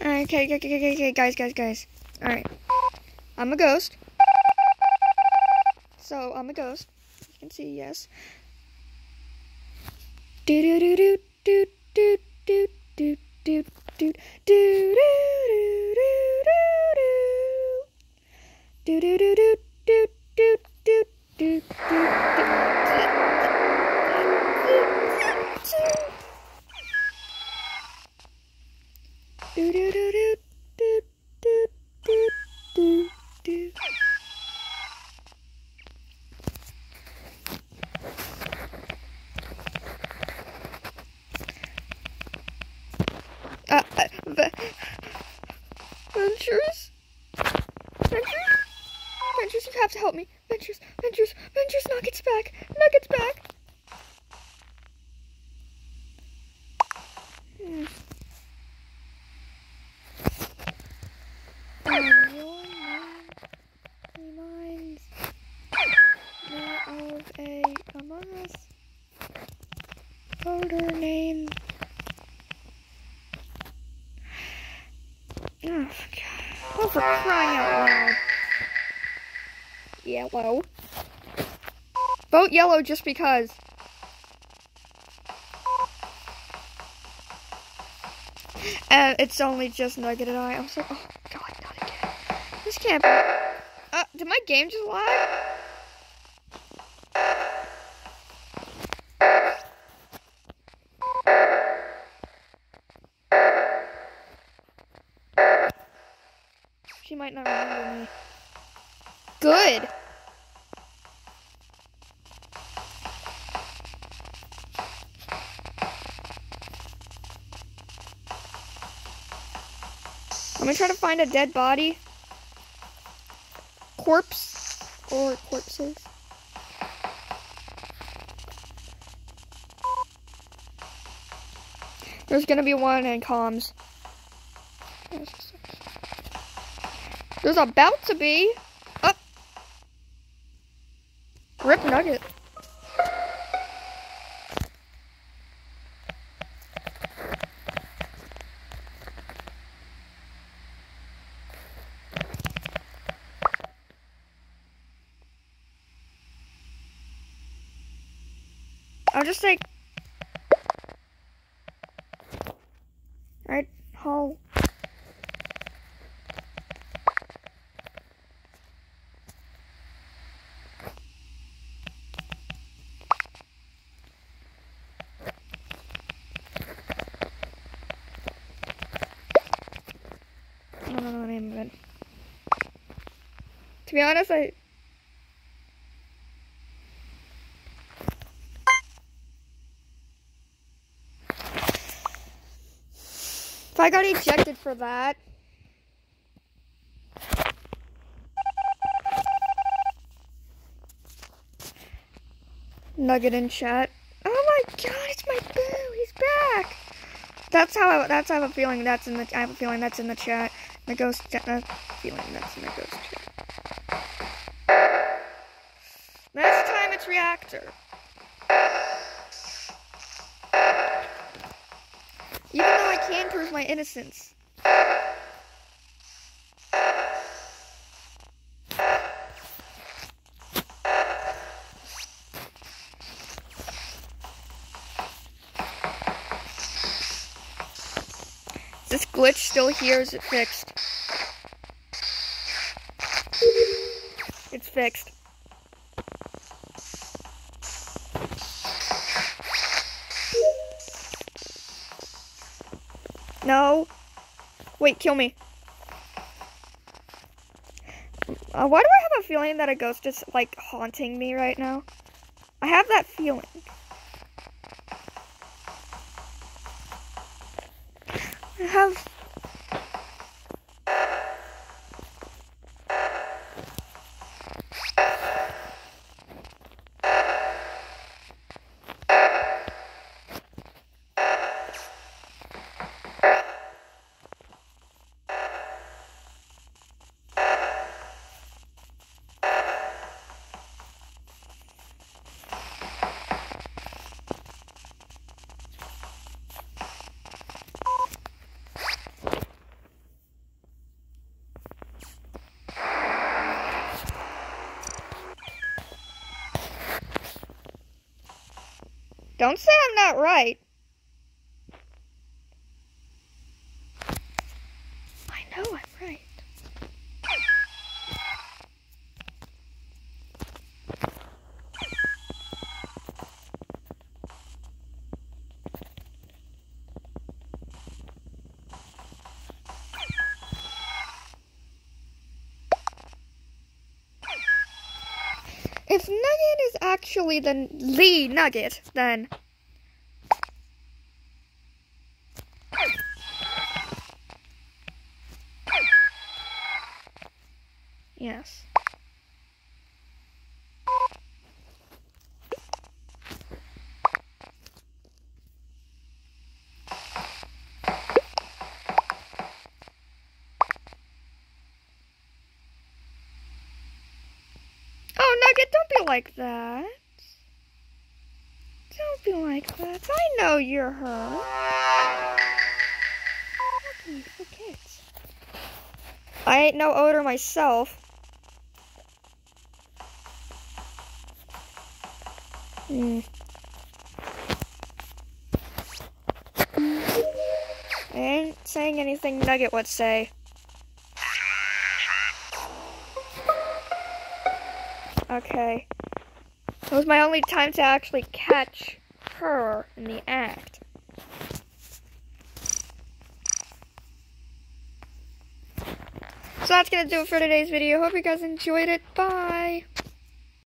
Okay, okay, okay, okay, guys, guys, guys. Alright. I'm a ghost. So, I'm a ghost. You can see, yes. Do do do do do help me. Ventures, Ventures, Ventures, Nuggets back. Nuggets back. Hmm. Oh, of a voter Oh. Oh, for crying out loud. Yellow. Vote yellow just because. And it's only just Nugget and I. I was like, oh, God, not again. This can't be. Uh, did my game just lag? She might not remember me. Good. I'm gonna try to find a dead body. Corpse. Or corpses. There's gonna be one in comms. There's about to be. Up. Rip Nugget. I'll just like right hole. To be honest, I If I got ejected for that. Nugget in chat. Oh my god, it's my boo. He's back. That's how I, that's how I have a feeling that's in the I have a feeling that's in the chat. The ghost. Uh, feeling that's in the ghost chat. Next time it's reactor. Even though I can prove my innocence. Is this glitch still here? Is it fixed? It's fixed. No. Wait, kill me. Uh, why do I have a feeling that a ghost is, like, haunting me right now? I have that feeling. I have... Don't say I'm not right. I know I'm right. If Nugget is actually the the Nugget, then yes. Oh, Nugget, don't be like that. Don't be like that. I know you're her. Forget? I ain't no odor myself. Hmm. I ain't saying anything Nugget would say. Okay. It was my only time to actually catch her in the act. So that's gonna do it for today's video. Hope you guys enjoyed it. Bye.